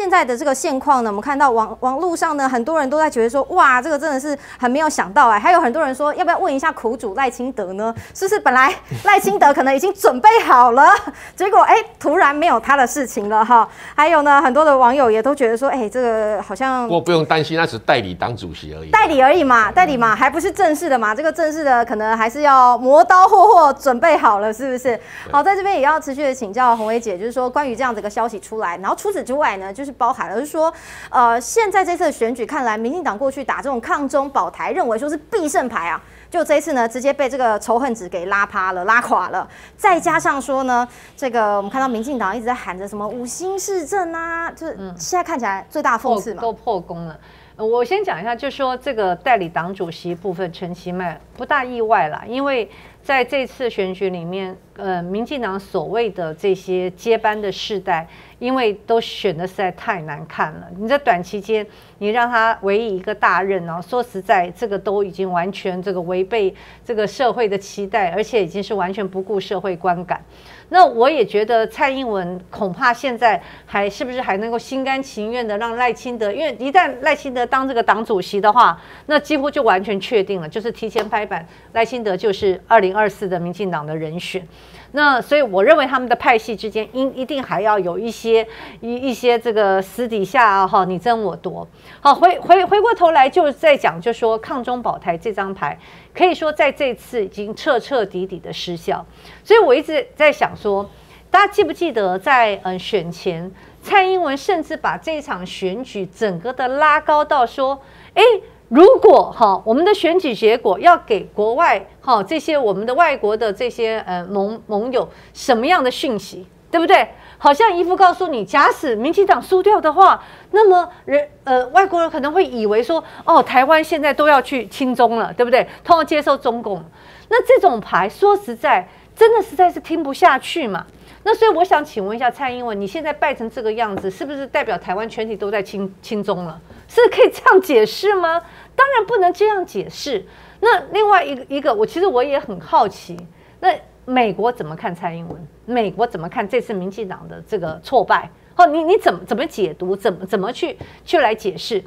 现在的这个现况呢，我们看到网网络上呢，很多人都在觉得说，哇，这个真的是很没有想到哎，还有很多人说，要不要问一下苦主赖清德呢？是不是本来 赖清德可能已经准备好了，结果哎，突然没有他的事情了哈？还有呢，很多的网友也都觉得说，哎，这个好像我不用担心，那是代理党主席而已，代理而已嘛，代理嘛，还不是正式的嘛？这个正式的可能还是要磨刀霍霍准备好了，是不是？好，在这边也要持续的请教红伟姐，就是说关于这样子一个消息出来，然后除此之外呢？就是包含了，就是说，呃，现在这次选举看来，民进党过去打这种抗中保台，认为说是必胜牌啊，就这一次呢，直接被这个仇恨值给拉趴了、拉垮了。再加上说呢，这个我们看到民进党一直在喊着什么五星市政啊，就是现在看起来最大讽刺嘛，都破功了。我先讲一下，就说这个代理党主席部分，陈其迈不大意外啦，因为在这次选举里面，呃，民进党所谓的这些接班的世代。因为都选的实在太难看了，你在短期间你让他唯一一个大任哦，说实在，这个都已经完全这个违背这个社会的期待，而且已经是完全不顾社会观感。那我也觉得蔡英文恐怕现在还是不是还能够心甘情愿的让赖清德，因为一旦赖清德当这个党主席的话，那几乎就完全确定了，就是提前拍板，赖清德就是二零二四的民进党的人选。那所以我认为他们的派系之间应一定还要有一些一一些这个私底下哈你争我夺。好，回回回过头来就在讲，就说抗中保台这张牌，可以说在这次已经彻彻底底的失效。所以我一直在想说，大家记不记得在嗯选前，蔡英文甚至把这场选举整个的拉高到说，哎。如果哈，我们的选举结果要给国外哈这些我们的外国的这些呃盟盟友什么样的讯息，对不对？好像一副告诉你，假使民进党输掉的话，那么人呃外国人可能会以为说，哦，台湾现在都要去亲中了，对不对？通过接受中共，那这种牌说实在，真的实在是听不下去嘛。那所以我想请问一下蔡英文，你现在败成这个样子，是不是代表台湾全体都在亲亲中了？是可以这样解释吗？当然不能这样解释。那另外一个一个，我其实我也很好奇，那美国怎么看蔡英文？美国怎么看这次民进党的这个挫败？哦，你你怎么怎么解读？怎么怎么去去来解释？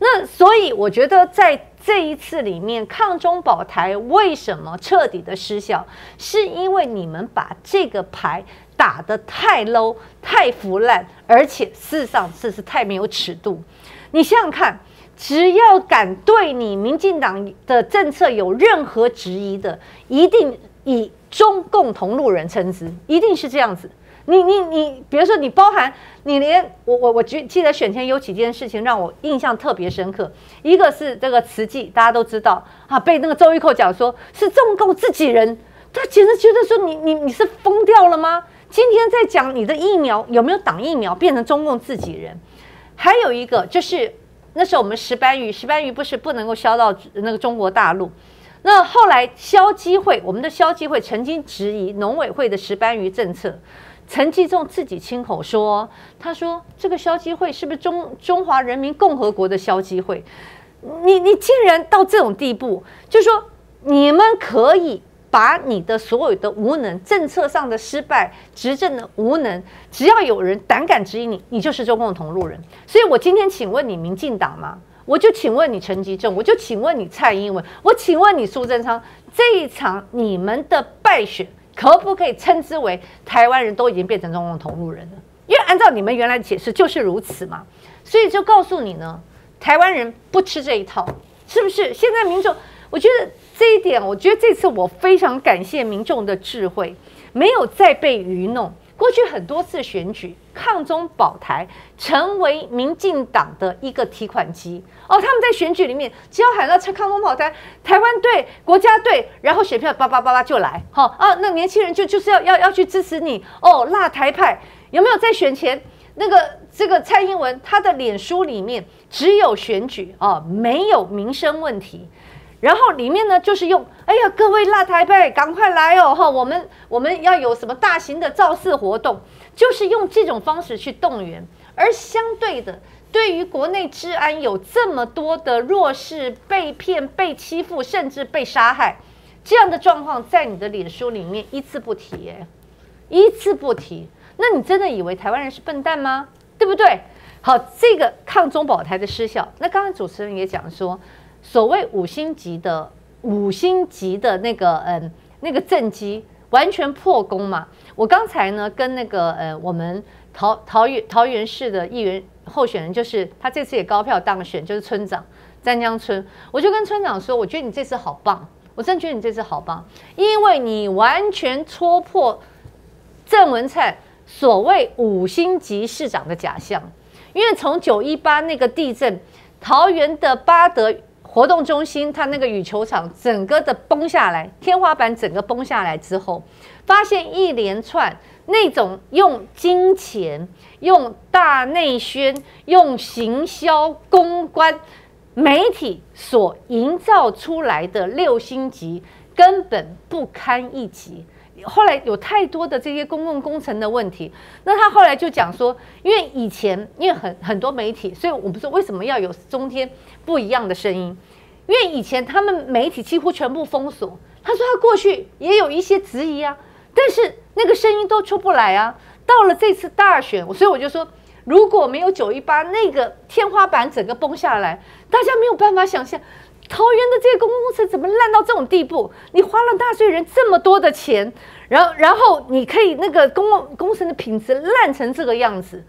那所以我觉得在这一次里面，抗中保台为什么彻底的失效？是因为你们把这个牌打得太 low、太腐烂，而且事实上这是太没有尺度。你想想看。只要敢对你民进党的政策有任何质疑的，一定以中共同路人称之，一定是这样子。你你你，比如说你包含你连我我我记记得选前有几件事情让我印象特别深刻，一个是这个慈济，大家都知道啊，被那个周玉蔻讲说是中共自己人，他简直觉得说你你你是疯掉了吗？今天在讲你的疫苗有没有挡疫苗变成中共自己人，还有一个就是。那时候我们石斑鱼，石斑鱼不是不能够销到那个中国大陆。那后来消基会，我们的消基会曾经质疑农委会的石斑鱼政策。陈继仲自己亲口说，他说这个消基会是不是中中华人民共和国的消基会？你你竟然到这种地步，就说你们可以。把你的所有的无能、政策上的失败、执政的无能，只要有人胆敢质疑你，你就是中共同路人。所以我今天请问你，民进党吗？我就请问你陈吉仲，我就请问你蔡英文，我请问你苏贞昌，这一场你们的败选，可不可以称之为台湾人都已经变成中共同路人了？因为按照你们原来的解释就是如此嘛。所以就告诉你呢，台湾人不吃这一套，是不是？现在民众，我觉得。这一点，我觉得这次我非常感谢民众的智慧，没有再被愚弄。过去很多次选举，抗中保台成为民进党的一个提款机哦。他们在选举里面，只要喊到抗中保台，台湾队、国家队，然后选票叭叭叭叭就来。好啊，那年轻人就就是要要要去支持你哦。辣台派有没有在选前那个这个蔡英文他的脸书里面只有选举哦，没有民生问题。然后里面呢，就是用，哎呀，各位辣台派，赶快来哦，哈，我们我们要有什么大型的造势活动，就是用这种方式去动员。而相对的，对于国内治安有这么多的弱势被骗、被欺负，甚至被杀害这样的状况，在你的脸书里面一字不提，哎，一字不提。那你真的以为台湾人是笨蛋吗？对不对？好，这个抗中保台的失效，那刚刚主持人也讲说，所谓五星级的五星级的那个嗯那个政绩完全破功嘛。我刚才呢跟那个呃我们桃桃园桃园市的议员候选人，就是他这次也高票当选，就是村长詹江村，我就跟村长说，我觉得你这次好棒，我真觉得你这次好棒，因为你完全戳破郑文灿所谓五星级市长的假象。因为从九一八那个地震，桃园的八德活动中心，它那个羽球场整个的崩下来，天花板整个崩下来之后，发现一连串那种用金钱、用大内宣、用行销、公关、媒体所营造出来的六星级，根本不堪一击。后来有太多的这些公共工程的问题，那他后来就讲说，因为以前因为很很多媒体，所以我不说为什么要有中间不一样的声音，因为以前他们媒体几乎全部封锁。他说他过去也有一些质疑啊，但是那个声音都出不来啊。到了这次大选，所以我就说，如果没有九一八那个天花板整个崩下来，大家没有办法想象。桃园的这个公共工程怎么烂到这种地步？你花了纳税人这么多的钱，然后然后你可以那个公共工程的品质烂成这个样子，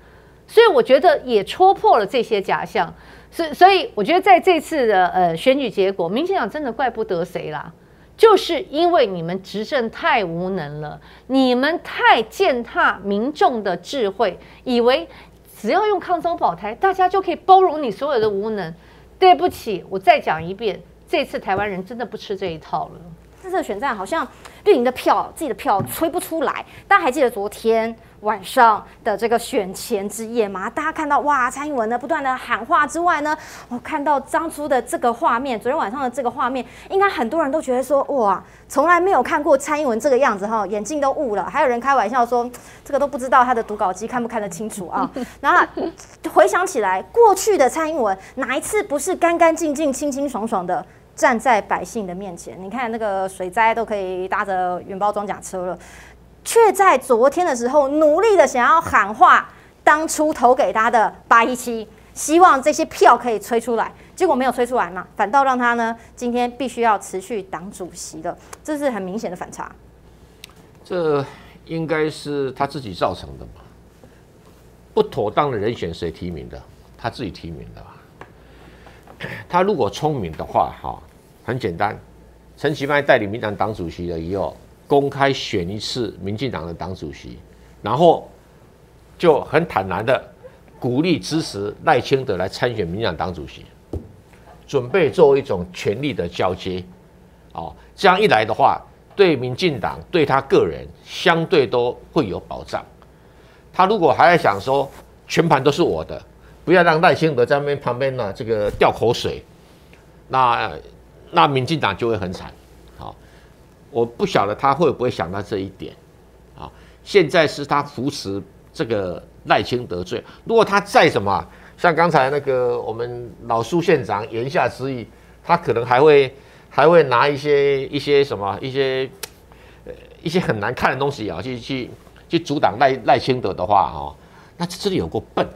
所以我觉得也戳破了这些假象。所所以我觉得在这次的呃选举结果，民进党真的怪不得谁啦，就是因为你们执政太无能了，你们太践踏民众的智慧，以为只要用抗中保台，大家就可以包容你所有的无能。对不起，我再讲一遍，这次台湾人真的不吃这一套了。这次选战好像绿营的票，自己的票吹不出来。大家还记得昨天？晚上的这个选前之夜嘛，大家看到哇，蔡英文呢不断的喊话之外呢，我看到当初的这个画面，昨天晚上的这个画面，应该很多人都觉得说哇，从来没有看过蔡英文这个样子哈，眼镜都雾了。还有人开玩笑说，这个都不知道他的读稿机看不看得清楚啊。然后回想起来，过去的蔡英文哪一次不是干干净净、清清爽爽的站在百姓的面前？你看那个水灾都可以搭着原包装甲车了。却在昨天的时候努力的想要喊话当初投给他的八一七，希望这些票可以吹出来，结果没有吹出来嘛，反倒让他呢今天必须要辞去党主席的，这是很明显的反差。这应该是他自己造成的嘛？不妥当的人选谁提名的？他自己提名的吧？他如果聪明的话，哈，很简单，陈其迈代理民党党主席了以后。公开选一次民进党的党主席，然后就很坦然的鼓励支持赖清德来参选民进党党主席，准备做一种权力的交接，哦，这样一来的话，对民进党对他个人相对都会有保障。他如果还在想说全盘都是我的，不要让赖清德在那边旁边呢这个掉口水，那那民进党就会很惨。我不晓得他会不会想到这一点，啊，现在是他扶持这个赖清德罪。如果他再什么，像刚才那个我们老苏县长言下之意，他可能还会还会拿一些一些什么一些呃一些很难看的东西啊，去去去阻挡赖赖清德的话，哈，那这真的有过笨，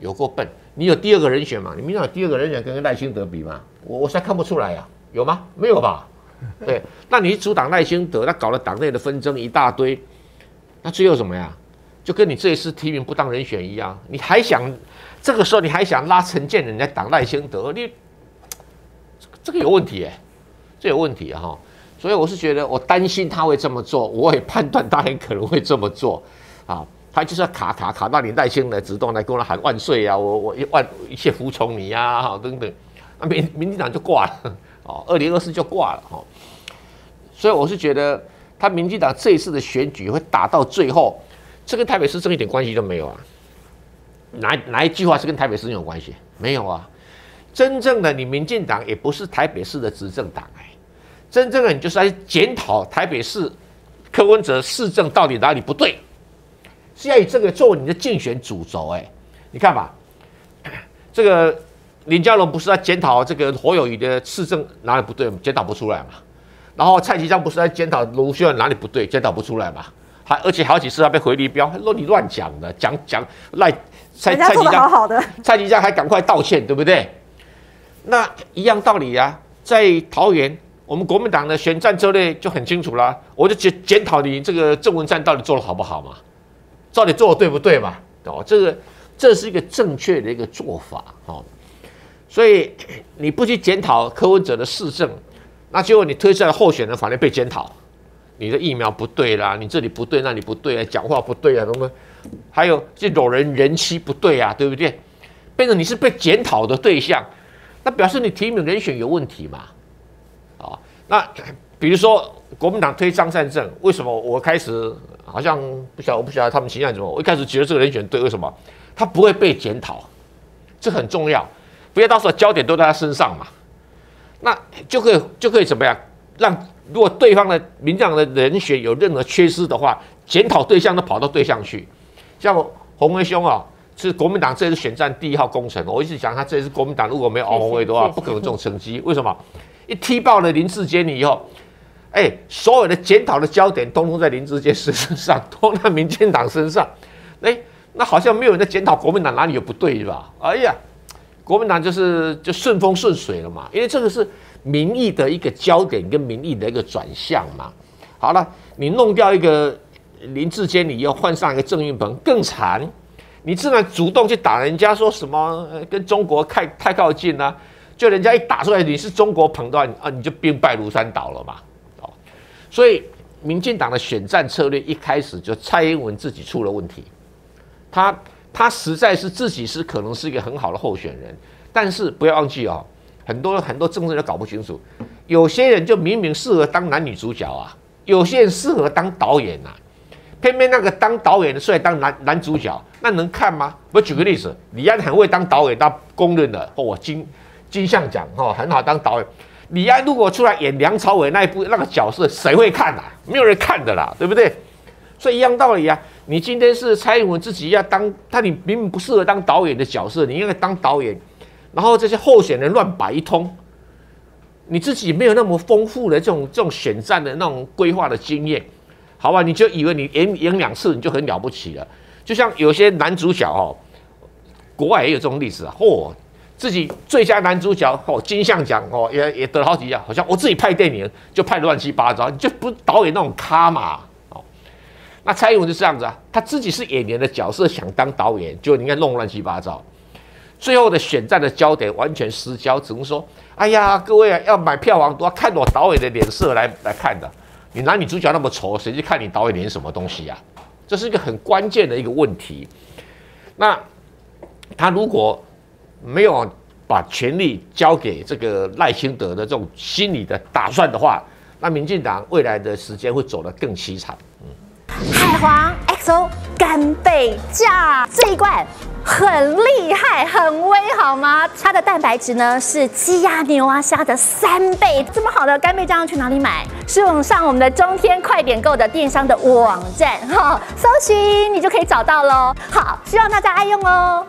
有过笨。你有第二个人选嘛？你明有第二个人选跟赖清德比吗？我我现在看不出来呀，有吗？没有吧？对，那你阻挡赖清德，那搞了党内的纷争一大堆，那最后怎么样？就跟你这一次提名不当人选一样，你还想这个时候你还想拉陈建仁来挡赖清德，你这个有问题哎，这有问题哈。所以我是觉得，我担心他会这么做，我也判断他很可能会这么做啊。他就是要卡卡卡到你赖清德主动来跟我喊万岁啊，我我一万一切服从你呀，好等等，那民民进党就挂了。哦，二零二四就挂了哈，所以我是觉得他民进党这一次的选举会打到最后，这跟台北市政一点关系都没有啊。哪哪一句话是跟台北市政有关系？没有啊。真正的你民进党也不是台北市的执政党哎，真正的你就是来检讨台北市柯文哲市政到底哪里不对，是要以这个作为你的竞选主轴哎。你看吧，这个。林佳龙不是在检讨这个侯友谊的市政哪里不对，检讨不出来嘛？然后蔡其昌不是在检讨卢秀燕哪里不对，检讨不出来嘛？还而且好几次还被回力标，说你乱讲的，讲讲赖蔡蔡其昌还赶快道歉，对不对？那一样道理啊、在桃园，我们国民党的选战策略就很清楚啦，我就检检讨你这个郑文灿到底做的好不好嘛，到底做的对不对嘛？哦，这个这是一个正确的一个做法哦。所以你不去检讨柯文哲的市政，那结果你推出来候选人反而被检讨，你的疫苗不对啦，你这里不对，那里不对啊，讲话不对啊，什么？还有这种人人妻不对啊，对不对？变成你是被检讨的对象，那表示你提名人选有问题嘛？啊、那比如说国民党推张善政，为什么我开始好像不晓我不晓得他们形象怎么？我一开始觉得这个人选对，为什么？他不会被检讨，这很重要，不要到时候焦点都在他身上嘛。那就可以就可以怎么样？让如果对方的民进党的人选有任何缺失的话，检讨对象都跑到对象去。像洪维兄啊，是国民党这次选战第一号功臣。我一直讲他这次国民党如果没有熬红维的话，不可能有这种成绩。为什么？一踢爆了林志坚以后，哎，所有的检讨的焦点通通在林志坚身上，通在民进党身上。哎，那好像没有人在检讨国民党哪里有不对是吧？哎呀，国民党就是就顺风顺水了嘛，因为这个是民意的一个焦点跟民意的一个转向嘛。好了，你弄掉一个林志坚，你又换上一个郑运鹏，更惨。你自然主动去打人家，说什么、跟中国太太靠近啊？就人家一打出来你是中国捧的，啊你就兵败如山倒了嘛。哦，所以民进党的选战策略一开始就蔡英文自己出了问题，他他实在是自己是可能是一个很好的候选人，但是不要忘记哦，很多很多政治人搞不清楚，有些人就明明适合当男女主角啊，有些人适合当导演啊，偏偏那个当导演的出来当男男主角，那能看吗？我举个例子，李安很会当导演，他公认的哦，金金像奖哦很好当导演。李安如果出来演梁朝伟那一部那个角色，谁会看啊？没有人看的啦，对不对？所以一样道理啊，你今天是蔡英文自己要当，他你明明不适合当导演的角色，你应该当导演，然后这些候选人乱摆一通，你自己没有那么丰富的这种这种选战的那种规划的经验，好吧？你就以为你演演两次你就很了不起了，就像有些男主角哦，国外也有这种例子啊，嚯、自己最佳男主角哦，金像奖哦，也也得了好几奖，好像我自己拍电影就拍乱七八糟，你就不导演那种咖嘛，那蔡英文就这样子啊，他自己是演员的角色，想当导演，就你看弄乱七八糟，最后的选战的焦点完全失焦，只能说，哎呀，各位啊，要买票房都要看我导演的脸色来来看的，你男女主角那么丑，谁去看你导演演什么东西呀、这是一个很关键的一个问题。那他如果没有把权力交给这个赖清德的这种心理的打算的话，那民进党未来的时间会走得更凄惨。嗯海皇 XO 干贝酱这一罐很厉害，很威，好吗？它的蛋白质呢是鸡鸭牛啊虾的三倍，这么好的干贝酱要去哪里买？是用上我们的中天快点购的电商的网站哈，搜寻你就可以找到喽。好，希望大家爱用哦。